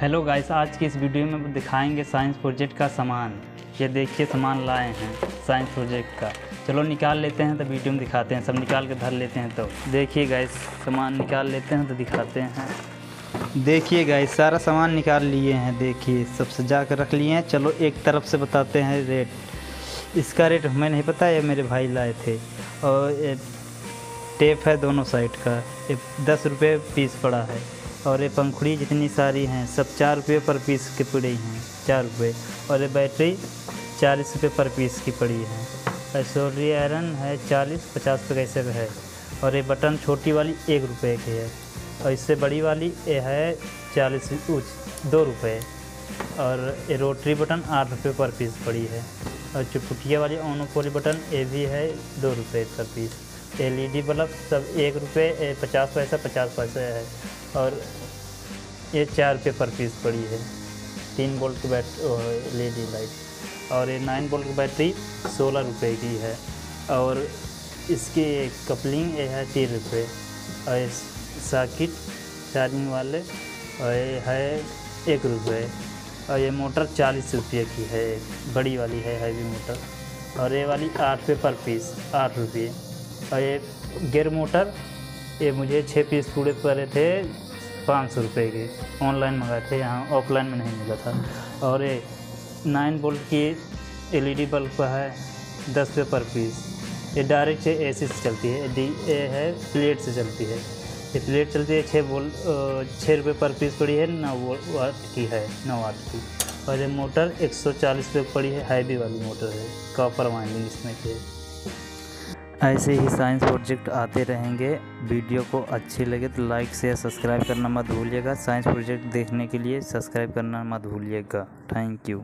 Hello guys, आज की इस वीडियो में दिखाएँगे साइंस प्रोजेक्ट का सामान। ये देखिए, सामान लाए हैं साइंस प्रोजेक्ट का। चलो निकाल लेते हैं तो वीडियो में दिखाते हैं, सब निकाल के धर लेते हैं तो। देखिए गाइस, सामान निकाल लेते हैं तो दिखाते हैं। देखिए गाइस, सारा सामान निकाल लिए हैं। देखिए, सब सजा कर रख लिए हैं। चलो एक तरफ़ से बताते हैं रेट। इसका रेट हमें नहीं पता, ये मेरे भाई लाए थे। और टेप है दोनों साइड का। दस रुपये पीस पड़ा है। और ये पंखुड़ी जितनी सारी हैं, सब चार रुपये पर पीस की पड़ी हैं, चार रुपये। और ये बैटरी चालीस रुपये पर पीस की पड़ी है। सोलरी आयरन है चालीस, पचास रुपये कैसे है? और ये बटन छोटी वाली एक रुपये की है। और इससे बड़ी वाली ये है चालीस दो रुपये। और ये रोटरी बटन आठ रुपये पर पीस पड़ी है। और चुटपुटिया वाली ओनोपोली बटन ये भी है दो रुपये पर पीस। एलईडी बल्ब सब एक रुपये पचास पैसा पचास पैसा है। और ये चार रुपये पर पीस पड़ी है। तीन बोल्ट की बैट एल ई डी लाइट। और ये नाइन बोल्ट की बैटरी सोलह रुपये की है। और इसकी कपलिंग ये है तीन रुपये और ये साकिट चार्जिंग वाले, और ये है एक रुपये और ये मोटर चालीस रुपये की है। बड़ी वाली है, हैवी मोटर। और ये वाली आठ रुपये पर पीस, आठ रुपये और ये गेयर मोटर, ये मुझे छः पीस पूरे पड़े थे, पाँच सौ रुपये के। ऑनलाइन मंगाए थे, यहाँ ऑफलाइन में नहीं मिला था। और ये नाइन वोल्ट की एलईडी बल्ब का है, दस रुपये पर पीस। ये डायरेक्ट से ए से चलती है, डी, ए है, प्लेट से चलती है। ये प्लेट चलती है छः वोल्ट छः रुपये पर पीस पड़ी है, नौ वाट की है, नौ वाट की। और ये मोटर एक सौ चालीस रुपये पड़ी है हैवी वाली मोटर है, कॉपर वाइंडिंग इसमें के ऐसे ही साइंस प्रोजेक्ट आते रहेंगे। वीडियो को अच्छी लगे तो लाइक शेयर सब्सक्राइब करना मत भूलिएगा। साइंस प्रोजेक्ट देखने के लिए सब्सक्राइब करना मत भूलिएगा। Thank you